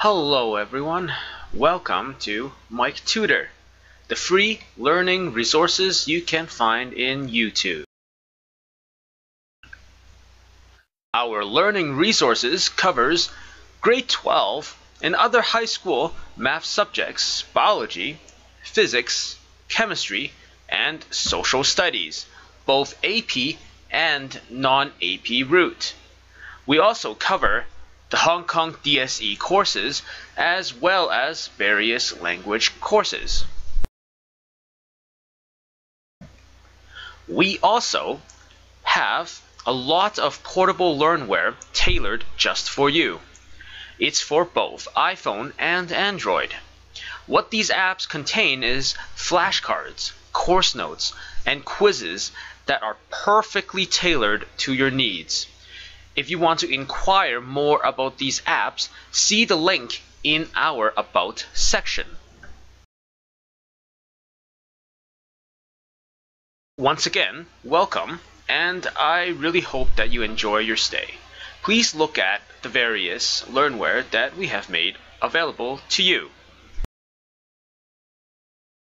Hello everyone, welcome to Mike Tutor, the free learning resources you can find in YouTube. Our learning resources covers grade 12 and other high school math subjects, biology, physics, chemistry, and social studies, both AP and non-AP route. We also cover the Hong Kong DSE courses as well as various language courses. We also have a lot of portable learnware tailored just for you. It's for both iPhone and Android. What these apps contain is flashcards, course notes, and quizzes that are perfectly tailored to your needs. If you want to inquire more about these apps, see the link in our About section. Once again, welcome, and I really hope that you enjoy your stay. Please look at the various learnware that we have made available to you.